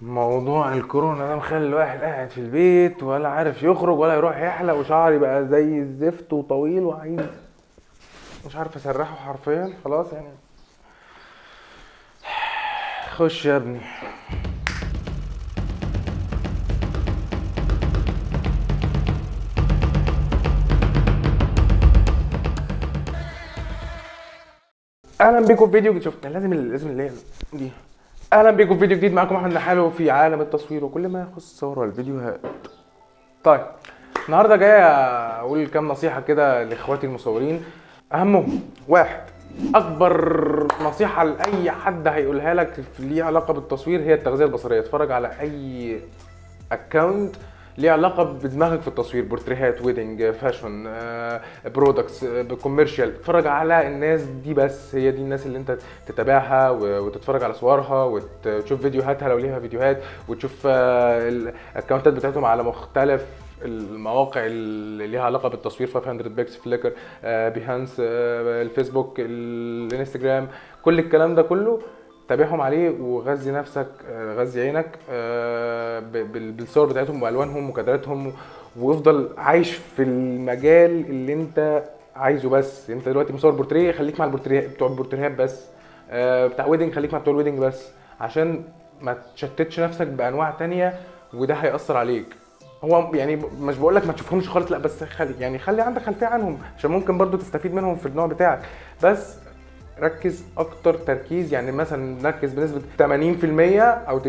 موضوع الكورونا ده مخلي الواحد قاعد في البيت ولا عارف يخرج ولا يروح يحلق وشعري بقى زي الزفت وطويل وعايز مش عارف أسرحه حرفيا خلاص يعني. خش يا ابني. أهلا بيكم في فيديو شفت لازم لازم اللي هي دي. أهلا بيكم في فيديو جديد. معاكم أحمد نحاله في عالم التصوير وكل ما يخص الصور والفيديوهات طيب النهارده جاي أقول كام نصيحة كده لإخواتي المصورين. أهمهم واحد أكبر نصيحة لأي حد هيقولها لك في- ليه علاقة بالتصوير هي التغذية البصرية. اتفرج على أي account ليه علاقة بدماغك في التصوير بورتريهات wedding fashion products commercial اتفرج على الناس دي بس هي دي الناس اللي انت تتابعها وتتفرج على صورها وتشوف فيديوهاتها لو ليها فيديوهات وتشوف آه، الاكونتات بتاعتهم على مختلف المواقع اللي ليها علاقة بالتصوير 500 px Flickr Behance الفيسبوك الانستجرام. كل الكلام ده كله تابعهم عليه وغذي نفسك آه، غذي عينك آه، بالصور بتاعتهم وألوانهم وكادراتهم وافضل عايش في المجال اللي انت عايزه بس. انت دلوقتي مصور بورتريه خليك مع البورتريه بتوع البورتريهات بس. آه، بتاع wedding خليك مع بتوع ال wedding بس. عشان ما تشتتش نفسك بأنواع تانية وده هيأثر عليك. هو يعني مش بقول لك ما تشوفهمش خالص لأ بس خلي يعني خلي عندك خلفية عنهم عشان ممكن برضو تستفيد منهم في النوع بتاعك. بس ركز أكتر تركيز يعني مثلا ركز بنسبة 80% أو 90%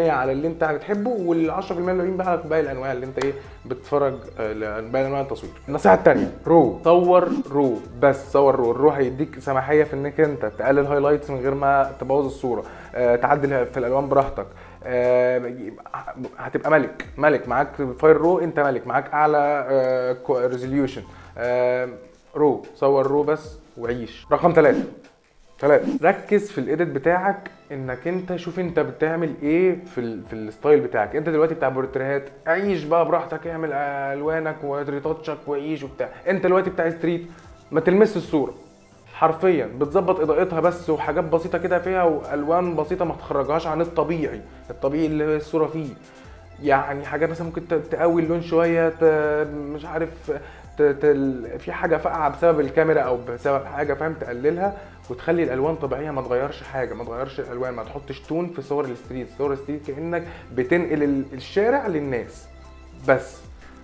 على اللي أنت بتحبه وال 10% الباقيين بقى باقي الأنواع اللي أنت إيه بتتفرج آه، باقي أنواع التصوير. النصيحة الثانية RAW صور RAW بس صور RAW. ال RAW هيديك سماحية في إنك أنت تقلل highlights من غير ما تبوظ الصورة آه، تعدل في الألوان براحتك آه، هتبقى ملك ملك. معاك file RAW أنت ملك. معاك أعلى resolution RAW. صور RAW بس وعيش. رقم ثلاثة ثلاثة ركز في ال edit بتاعك إنك أنت شوف أنت بتعمل إيه في ال... في ال style بتاعك. أنت دلوقتي بتاع بورتريهات عيش بقى براحتك اعمل ألوانك و retouch ك وعيش وبتاع. أنت دلوقتي بتاع street ما تلمس الصورة. حرفيا بتظبط إضاءتها بس وحاجات بسيطة كده فيها وألوان بسيطة ما تخرجهاش عن الطبيعي الطبيعي اللي الصورة فيه. يعني حاجات مثلا ممكن تقوي اللون شوية مش عارف في حاجة فاقعة بسبب الكاميرا أو بسبب حاجة فاهم؟ تقللها وتخلي الألوان طبيعية ما تغيرش حاجة ما تغيرش الألوان ما تحطش tone في صور ال street. صور ال street كأنك بتنقل ال- الشارع للناس بس.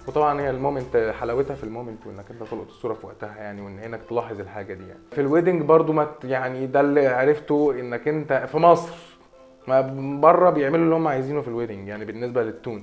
وطبعا هي ال moment حلاوتها في ال moment وإنك أنت تلقط الصورة في وقتها يعني وإن عينك تلاحظ الحاجة دي يعني. في ال wedding برضو ما يعني ده اللي عرفته إنك أنت في مصر ما بره بيعملوا اللي هم عايزينه في ال wedding يعني بالنسبة لل tone.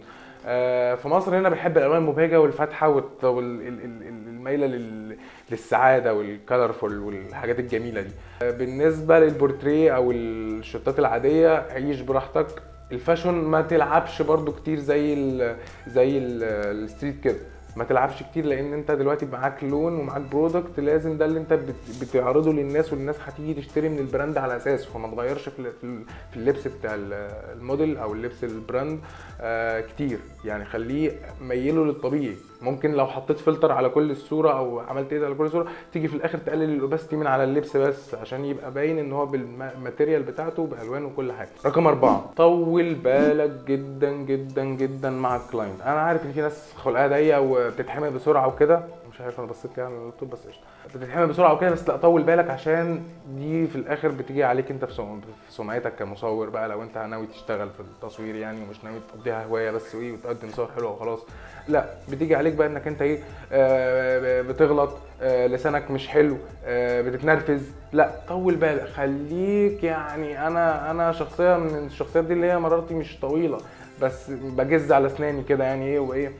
في مصر هنا بنحب الألوان المبهجة والفاتحة والمايله لل- للسعادة وال colorful والحاجات الجميلة دي. آه، بالنسبة للبورتريه أو الشوتات العادية عيش براحتك. ال fashion ما تلعبش برضو كتير زي ال زي ال- ال street كده. ما تلعبش كتير لأن أنت دلوقتي معاك لون ومعاك product لازم ده اللي أنت بت- بتعرضه للناس والناس هتيجي تشتري من ال brand على اساسه فما تغيرش في ال- في ال- في اللبس بتاع ال- الموديل أو اللبس ال brand آه كتير. يعني خليه ميله للطبيعي. ممكن لو حطيت فلتر على كل الصورة أو عملت إيه على كل صوره تيجي في الآخر تقلل ال opacity من على اللبس بس عشان يبقى باين إن هو بال material بتاعته بالوانه وكل حاجة. رقم أربعة طول بالك جدا جدا جدا مع ال client. أنا عارف إن في ناس خلقها ضيقه وبتتحمق بسرعة وكده مش عارف أنا بصيت كده على اللابتوب بس قشطة. بتتحمق بسرعة وكده بس لا طول بالك عشان دي في الآخر بتيجي عليك أنت في سم- في سمعتك كمصور بقى لو أنت ناوي تشتغل في التصوير يعني ومش ناوي تقضيها هواية بس وإيه وتقدم صور حلوة وخلاص. لا بتيجي عليك بقى إنك أنت إيه آه، بتغلط آه، لسانك مش حلو آه، بتتنرفز. لا طول بالك خليك يعني أنا أنا شخصيه من الشخصيات دي اللي هي مرارتي مش طويلة بس بجز على أسناني كده يعني إيه وإيه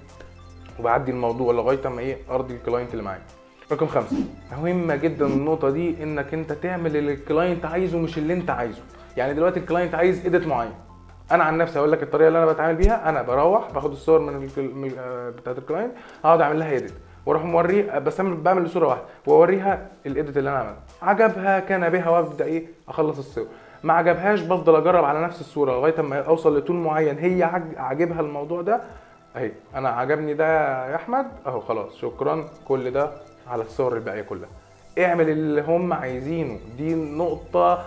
وبعدي الموضوع لغاية أما إيه أرضي ال client اللي معايا. رقم خمسة مهمة جدا النقطة دي إنك أنت تعمل اللي ال client عايزه مش اللي أنت عايزه. يعني دلوقتي ال client عايز edit معين. أنا عن نفسي هقول لك الطريقة اللي أنا بتعامل بيها أنا بروح باخد الصور من, آه، بتاعت ال client أقعد أعمل لها edit وأروح موريه بس بعمل صورة واحدة وأوريها ال edit اللي أنا عملته. عجبها كان بها وأبدأ إيه أخلص الصور. ما عجبهاش بفضل أجرب على نفس الصورة لغاية أما أوصل ل tone معين هي. عاجبها الموضوع ده اهي أنا عجبني ده يا احمد. اهو خلاص شكرا. كل ده على الصور الباقيه كلها. اعمل اللي هم عايزينه. دي نقطة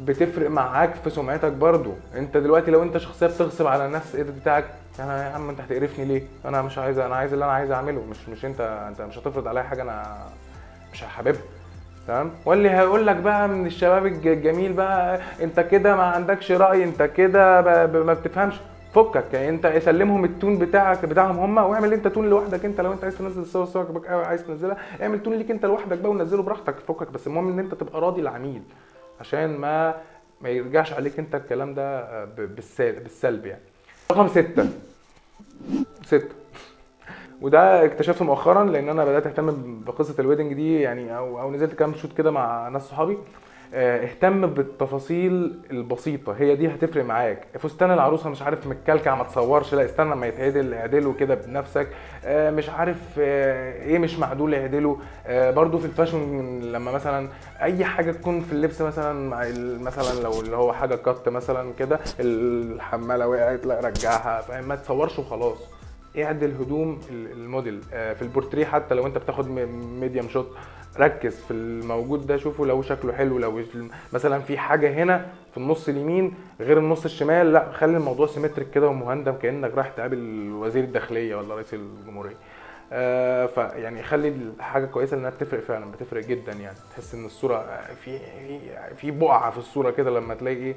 بتفرق معاك في سمعتك برضو. انت دلوقتي لو انت شخصية بتغصب على الناس إيه بتاعك؟ أنا يا عم انت هتقرفني ليه؟ أنا مش عايز أنا عايز اللي أنا عايز اعمله. مش مش انت انت مش هتفرض عليا حاجة أنا مش حاببها تمام؟ واللي هيقول لك بقى من الشباب الج- الجميل بقى انت كده ما عندكش رأي انت كده ما بتفهمش. فكك يعني انت سلمهم ال tone بتاعك بتاعهم هم واعمل انت tone لوحدك انت لو انت عايز تنزل الصور صورك قوي عايز تنزلها اعمل tone ليك انت لوحدك بقى ونزله براحتك فكك بس المهم ان انت تبقى راضي العميل عشان ما ما يرجعش عليك انت الكلام ده آه، بالسلب يعني. رقم ستة. ستة. وده اكتشفته مؤخرا لأن أنا بدأت أهتم بقصة ال wedding دي يعني أو أو نزلت كام shoot كده مع ناس صحابي. اهتم بالتفاصيل البسيطة. هي دي هتفرق معاك. فستان العروسة مش عارف متكلكع ما تصورش. لا استنى ما يتعدل اعدله كده بنفسك. آه، مش عارف آه، إيه مش معدول اعدله. آه، برضو في الفاشن لما مثلا أي حاجة تكون في اللبس مثلا مثلا لو اللي هو حاجة كت مثلا كده الحمالة وقعت لا رجعها ما تصورش وخلاص. اعدل هدوم ال- الموديل. آه، في البورتريه حتى لو انت بتاخد medium shot ركز في الموجود ده شوفه لو شكله حلو لو مثلا في حاجة هنا في النص اليمين غير النص الشمال لا خلي الموضوع symmetric كده ومهندم كأنك رايح تقابل وزير الداخلية ولا رئيس الجمهورية. آه فيعني خلي الحاجة كويسة لانها بتفرق فعلا بتفرق جدا يعني. تحس إن الصورة في في في بقعة في الصورة كده لما تلاقي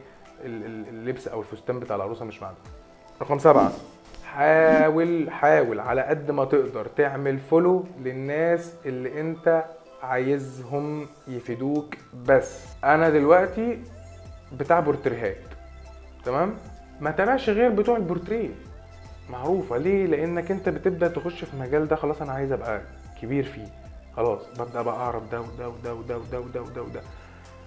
ال- اللبس أو الفستان بتاع العروسة مش معدول رقم سبعة حاول حاول على قد ما تقدر تعمل follow للناس اللي أنت عايزهم يفيدوك. بس أنا دلوقتي بتاع portraitات تمام؟ ما تابعش غير بتوع البورتريه. معروفة. ليه؟ لأنك أنت بتبدأ تخش في المجال ده خلاص أنا عايز أبقى كبير فيه. خلاص ببدأ بقى أعرف ده وده وده وده وده وده وده وده.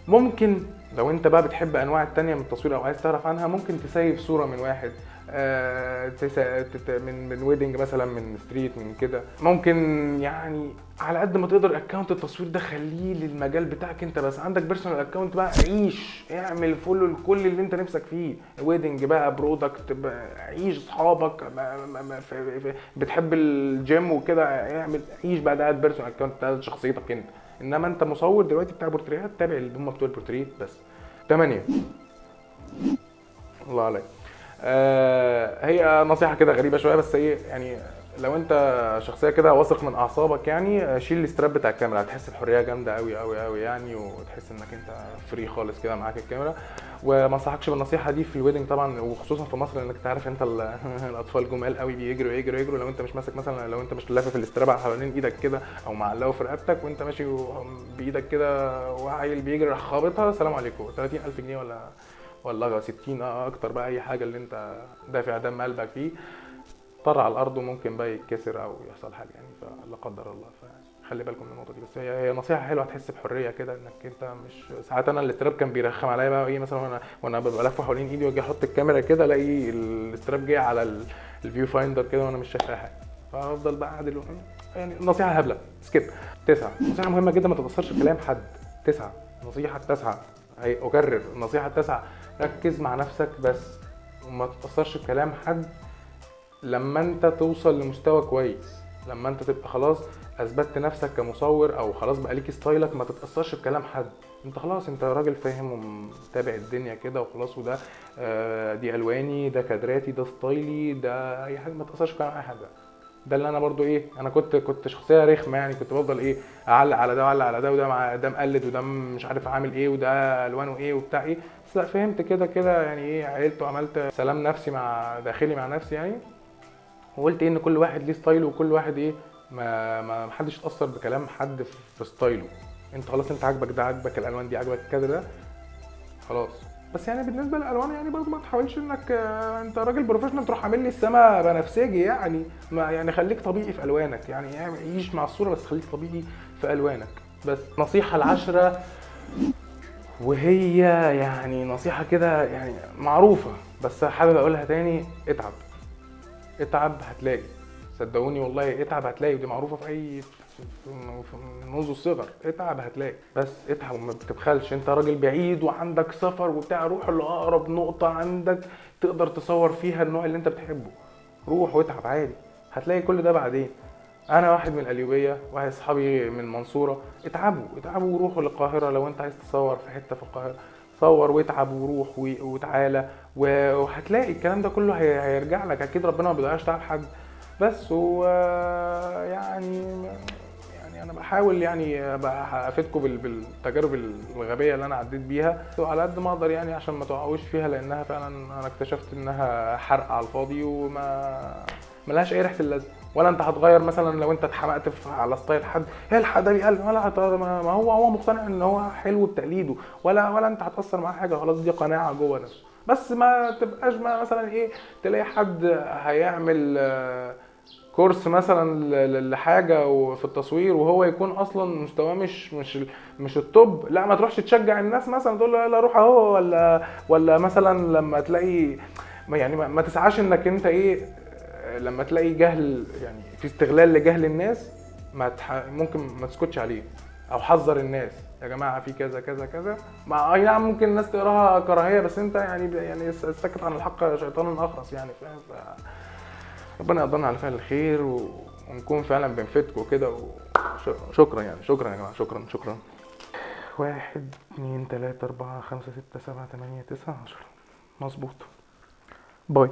ممكن لو أنت بقى بتحب أنواع التانية من التصوير أو عايز تعرف عنها ممكن ت save صورة من واحد. من من wedding مثلا من street من كده. ممكن يعني على قد ما تقدر account التصوير ده خليه للمجال بتاعك انت بس عندك personal account بقى عيش. اعمل follow لكل اللي انت نفسك فيه. wedding بقى product بقى عيش اصحابك بتحب الجيم وكده اعمل عيش بقى ده personal account ده شخصيتك انت. انما انت مصور دلوقتي بتاع portraitات تابع اللي هم بتوع البورتريه بس. تمانية. الله عليك. آه هي نصيحة كده غريبة شوية بس إيه يعني لو أنت شخصية كده واثق من أعصابك يعني آه، شيل ال strap بتاع الكاميرا. هتحس بحرية جامدة قوي قوي قوي يعني وتحس إنك أنت free خالص كده معاك الكاميرا. وما أنصحكش بالنصيحة دي في ال wedding طبعا وخصوصا في مصر لانك تعرف أنت ال- الأطفال جمال قوي بيجروا يجروا يجروا. لو أنت مش ماسك مثلا لو أنت مش لافف ال strap على حوالين إيدك كده أو معلقه في رقبتك وأنت ماشي بإيدك كده وعيل بيجري راح خابطها سلام عليكم. 30000 جنيه ولا ولا 60 آه أكتر بقى أي حاجة اللي أنت دافع دم قلبك فيه طر على الأرض وممكن بقى يتكسر أو يحصل حاجة يعني فلا قدر الله. فخلي بالكم من النقطة دي. بس هي نصيحة حلوة هتحس بحرية كده إنك أنت مش ساعات أنا ال strap كان بيرخم عليا بقى إيه مثلا وأنا وأنا ببقى لافه حوالين إيدي وأجي أحط الكاميرا كده ألاقي ال strap جاي على ال- ال viewfinder كده وأنا مش شايف اي حاجة. فأفضل بقى قاعد الوقت- يعني نصيحة هبلة. skip. تسعة. نصيحة مهمة جدا ما تتاثرش بكلام حد. تسعة. نصيحة التاسعه أكرر. النصيحه التاسعه ركز مع نفسك بس وما تتاثرش بكلام حد لما انت توصل لمستوى كويس. لما انت تبقى خلاص أثبتت نفسك كمصور أو خلاص بقى ليك style ك ما تتأثرش بكلام حد. انت خلاص انت راجل فاهم ومتابع الدنيا كده وخلاص وده آه، دي ألواني ده كادراتي ده style ي ده أي حاجة ما تتاثرش بكلام أي حد. ده اللي أنا برضو إيه أنا كنت كنت شخصية رخمة يعني كنت بفضل إيه أعلق على ده وأعلق على ده وده ده مقلد وده مش عارف عامل إيه وده ألوانه إيه وبتاع إيه. بس لا فهمت كده كده يعني إيه عيلت وعملت سلام نفسي مع داخلي مع نفسي يعني. وقلت إيه إن كل واحد ليه style ه وكل واحد إيه ما ما محدش يتأثر بكلام حد في- style ه. أنت خلاص أنت عاجبك ده عاجبك الألوان دي عاجبك كذا ده خلاص. بس يعني بالنسبة للألوان يعني برضه ما تحاولش إنك آه، أنت راجل professional تروح عامل لي السما بنفسجي يعني. ما يعني خليك طبيعي في ألوانك يعني اعمل- عيش مع الصورة بس خليك طبيعي في ألوانك. بس نصيحة العشرة وهي يعني نصيحة كده يعني معروفة بس حابب أقولها تاني اتعب. اتعب هتلاقي. صدقوني والله اتعب هتلاقي ودي معروفة في أي منذ الصغر. اتعب هتلاقي. بس اتعب وما بتبخلش. انت راجل بعيد وعندك سفر وبتاع روح لأقرب نقطة عندك تقدر تصور فيها النوع اللي انت بتحبه. روح واتعب عادي. هتلاقي كل ده بعدين. أنا واحد من القليوبيه واحد اصحابي من المنصوره اتعبوا اتعبوا وروحوا للقاهرة لو أنت عايز تصور في حتة في القاهرة. صور واتعب وروح وتعالى. وهتلاقي الكلام ده كله هي- هيرجع لك. أكيد ربنا ما بيضيعش تعب حد. بس و يعني يعني أنا بحاول يعني أفيدكم بال- بالتجارب الغبية اللي أنا عديت بيها. وعلى قد ما أقدر يعني عشان ما تقعوش فيها لأنها فعلا أنا اكتشفت إنها حرق على الفاضي وما ملهاش أي ريحة اللازمة. ولا انت هتغير مثلا لو انت اتحمقت على ستايل حد. إيه الحق ده بيقلد ولا ما هو هو مقتنع إن هو حلو بتقليده. ولا ولا انت هتأثر معاه حاجة. خلاص دي قناعة جوه نفسه. بس ما تبقاش ما مثلا إيه تلاقي حد هيعمل آه، كورس مثلا ل- ل- لحاجة وفي التصوير وهو يكون أصلا مستواه مش مش مش التوب لا ما تروحش تشجع الناس مثلا تقول له يلا روح أهو. ولا ولا مثلا لما تلاقي يعني ما, تسعاش إنك أنت إيه آه، لما تلاقي جهل يعني في استغلال لجهل الناس ما تح... ممكن ما تسكتش عليه. أو حذر الناس. يا جماعة في كذا كذا كذا. مع أي نعم ممكن الناس تقراها كراهية بس أنت يعني يعني السكت عن الحق شيطان أخرس يعني فاهم؟ ف... ربنا يقدرنا على فعل الخير و... ونكون فعلا بنفيدكم كده و... شكرا يعني. شكرا يا جماعة شكرا شكرا. واحد اتنين تلاتة أربعة خمسة ستة سبعة تمانية تسعة عشرة. مظبوط. باي.